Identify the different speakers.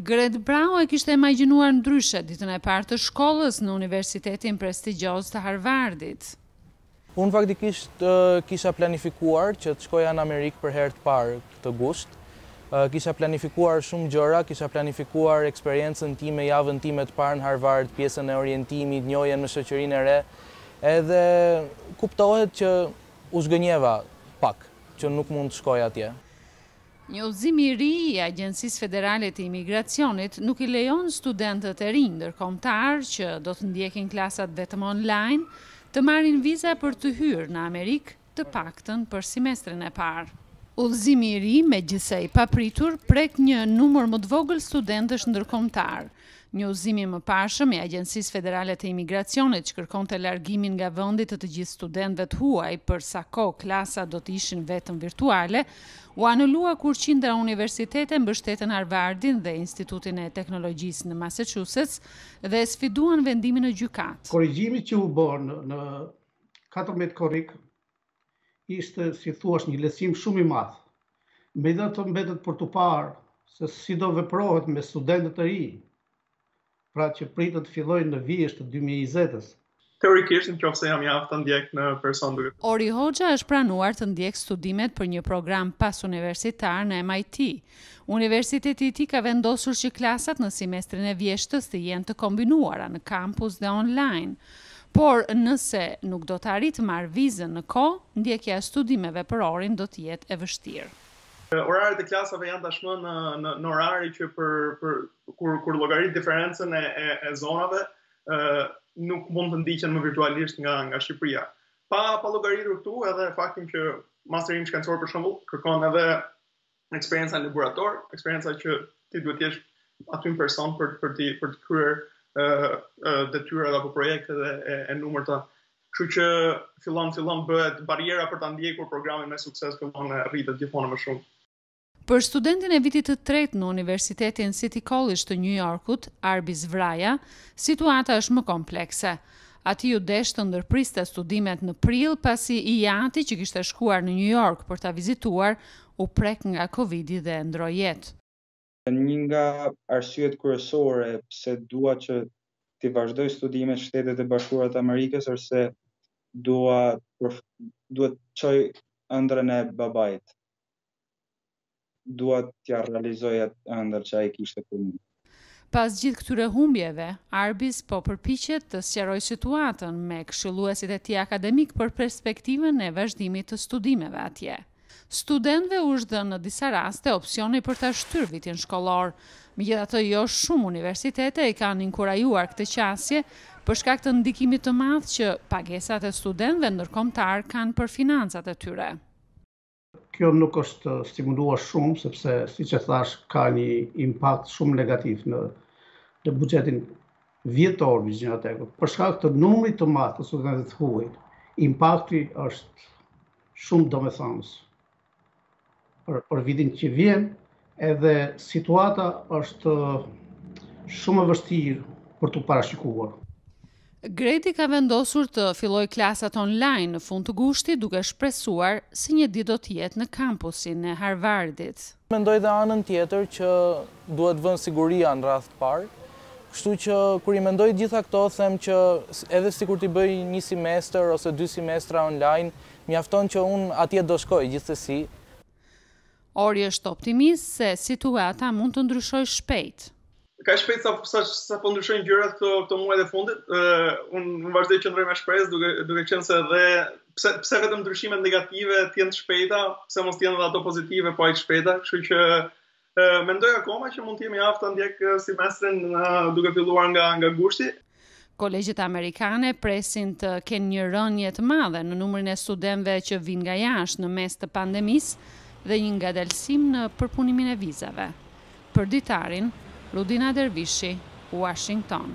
Speaker 1: Gret Brau e kishte imagjinuar ndryshe ditën e parë të shkollës në universitetin prestigjioz të Harvardit.
Speaker 2: Unë faktikisht kisha planifikuar që të shkoja në Amerikë për herë të parë këtë gusht. Kisha planifikuar shumë gjëra, kisha planifikuar eksperiencën time, javën time të parë në Harvard, pjesën e orientimit, njohjen me shoqërinë e re. Edhe kuptohet që u zhgënjeva pak që nuk mund të shkoja atje.
Speaker 1: Një udhëzim i ri i Agjencisë Federale të Imigracionit nuk i lejon studentët e rinj ndërkombëtarë që do të ndjekin klasat vetëm online të marrin viza për të hyrë në Amerikë, të paktën për simestrin e parë. Udhëzimi i ri, megjithëse i papritur, prek një numër më të vogël studentësh ndërkombëtarë, Një udhëzim i mëparshëm i Agjencisë Federale të Imigracionit që kërkonte largimin nga vendi të të gjithë studentëve të huaj për sa kohë klasat do të ishin vetëm virtuale, u anulua kur qindra universitete mbështetën Harvardin dhe Institutin e Teknologjisë në Massachusetts dhe e sfiduan vendimin në gjykatë.
Speaker 3: Korrigjimi që u bë në katërmbëdhjetë korrik ishte si thuash një lehtësim shumë i madh. Megjithatë mbetet për t'u parë se si do veprohet me studentët e rinj, pra që priten të fillojnë në vjeshtë të dy mijë e njëzetës.
Speaker 4: Teorikisht, në qoftë se jam i aftë ta ndjek në person duke.
Speaker 1: Ori Hoxha është pranuar të ndjekë studimet për një program pasuniversitar në MIT, Universiteti i tij ka vendosur që klasat në simestrin e vjeshtës të jenë të kombinuara në kampus dhe online. Por, nëse nuk do të arrijë të marrë vizën në kohë, ndjekja e studimeve për Orin do të jetë e vështirë.
Speaker 4: Oraret e klasave janë tashmë në në orare që për për kur kur llogarit diferencën e e, e zonave, ë nuk mund të ndiqen më virtualisht nga nga Shqipëria. Pa pa llogaritur këtu edhe faktin që masteri im shkencor për shembull kërkon edhe eksperienca në laborator, eksperienca që ti duhet të jesh aty në person për për të për të kryer ë uh, uh, detyrat apo projektet e, e, e panumërta. Kështu që fillon fillon bëhet barriera për ta ndjekur programin me sukses, fillon rritet gjithmonë më shumë.
Speaker 1: Për studentin e vitit të tretë në Universitetin City College të New Yorkut, Arbis Vraja, situata është më komplekse. Atij iu desh të ndërpriste studimet në prill pasi i ati që kishte shkuar në New York për ta vizituar u prek nga Covid-i dhe ndërroi jetë.
Speaker 5: Një nga arsyet kryesore pse dua që t'i vazhdoj studimet Shtetet e Bashkuara të Amerikës është se dua dua të çoj ëndrrën e babait. dua t'ia realizoj atë ëndërr që ai kishte për mua.
Speaker 1: Pas gjithë këtyre humbjeve, Arbis po përpiqet të sqarojë situatën me këshilluesit e tij akademikë për perspektivën e vazhdimit të studimeve atje. Studentëve u është dhënë në disa raste opsioni për ta shtyrë vitin shkollor, megjithatë jo shumë universitete e kanë inkurajuar këtë qasje për shkak të ndikimit të madh që pagesat e studentëve ndërkombëtarë kanë për financat e tyre.
Speaker 3: kjo nuk është stimuluar shumë, sepse, siç e thashë, ka një impakt shumë negativ në, në buxhetin vjetor megjithatë. Për shkak të numrit të madh të studentëve të huaj, impakti është shumë domethënës. Për, për vitin që vjen, Edhe situata është shumë e vështirë për t'u parashikuar.
Speaker 1: Greti ka vendosur të fillojë klasat online në fund të gushtit, duke shpresuar se një ditë do të jetë në kampusin e Harvardit.
Speaker 2: Mendoj dhe anën tjetër që duhet vënë siguria në radhë të parë. Kështu që kur i mendoj gjitha këto, them që edhe sikur t'i bëj një semestër ose dy semestra online, mjafton që unë atje do shkoj gjithsesi.
Speaker 1: Ori është optimist se situata mund të ndryshojë shpejt.
Speaker 4: Kaq shpejt sa sa sa po ndryshojnë gjërat këto këto muajt e fundit, ë uh, un un vazhdoj të qëndroj me shpresë duke duke qenë se edhe pse pse vetëm ndryshimet negative të jenë të shpejta, pse mos të jenë edhe ato pozitive po aq të shpejta, kështu që Mendoj akoma që mund të jem i aftë të ndjek semestrin duke filluar nga nga gushti.
Speaker 1: Kolegjet amerikane presin të kenë një rënie të madhe në numrin e studentëve që vijnë nga jashtë në mes të pandemisë dhe një ngadalësim në përpunimin e vizave. Për ditarin, Rudina Dervishi, Washington.